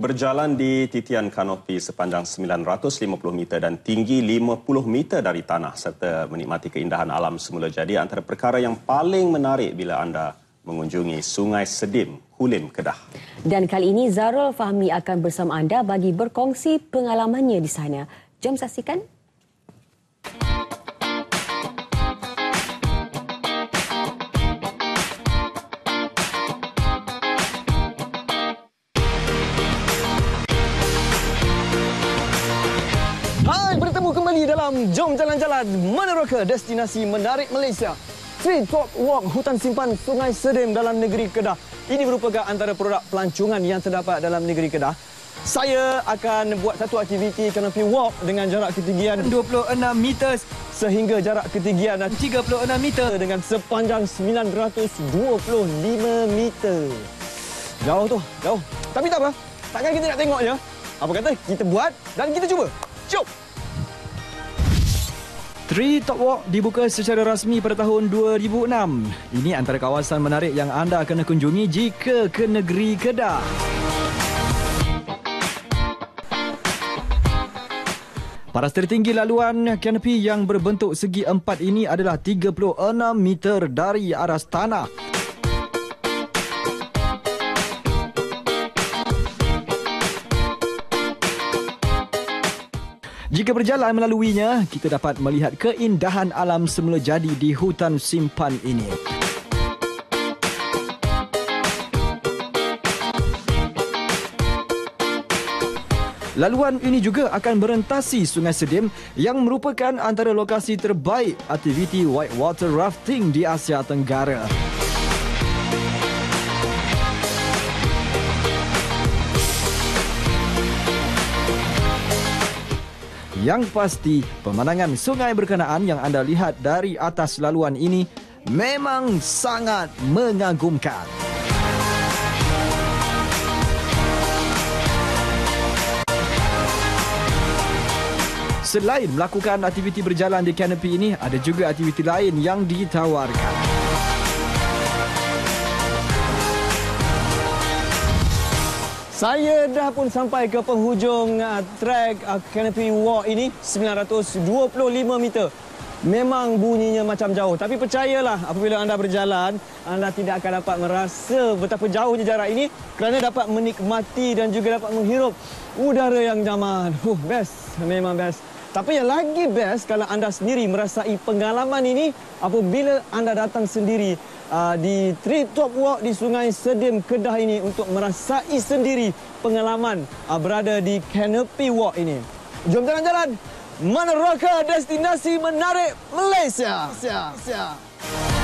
Berjalan di titian kanopi sepanjang 950 meter dan tinggi 50 meter dari tanah serta menikmati keindahan alam semula jadi antara perkara yang paling menarik bila anda mengunjungi Sungai Sedim, Hulim, Kedah. Dan kali ini Zarul Fahmi akan bersama anda bagi berkongsi pengalamannya di sana. Jom saksikan. Dalam Jom Jalan-Jalan Meneroka Destinasi Menarik Malaysia. Street Top Walk Hutan Simpan Sungai Sedim dalam negeri Kedah. Ini merupakan antara produk pelancongan yang terdapat dalam negeri Kedah. Saya akan buat satu aktiviti canopy walk dengan jarak ketinggian 26 meter sehingga jarak ketinggian 36 meter dengan sepanjang 925 meter. Jauh tu, jauh. Tapi tak apa. Takkan kita nak tengok je. Apa kata kita buat dan kita cuba. Jom! Tree Top Walk dibuka secara rasmi pada tahun 2006. Ini antara kawasan menarik yang anda kena kunjungi jika ke negeri Kedah. Paras tertinggi laluan kanopi yang berbentuk segi empat ini adalah 36 meter dari aras tanah. Jika berjalan melaluinya, kita dapat melihat keindahan alam semula jadi di hutan simpan ini. Laluan ini juga akan merentasi Sungai Sedim yang merupakan antara lokasi terbaik aktiviti whitewater rafting di Asia Tenggara. Yang pasti, pemandangan sungai berkenaan yang anda lihat dari atas laluan ini memang sangat mengagumkan. Selain melakukan aktiviti berjalan di kanopi ini, ada juga aktiviti lain yang ditawarkan. Saya dah pun sampai ke penghujung uh, trek uh, Canopy Walk ini 925 meter. Memang bunyinya macam jauh tapi percayalah apabila anda berjalan anda tidak akan dapat merasa betapa jauhnya jarak ini kerana dapat menikmati dan juga dapat menghirup udara yang nyaman. Huh, best. Memang best. Tapi yang lagi best kalau anda sendiri merasai pengalaman ini apabila anda datang sendiri uh, di Tree Top Walk di Sungai Sedim Kedah ini untuk merasai sendiri pengalaman uh, berada di Canopy Walk ini. Jom jalan-jalan meneroka destinasi menarik Malaysia. Malaysia. Malaysia.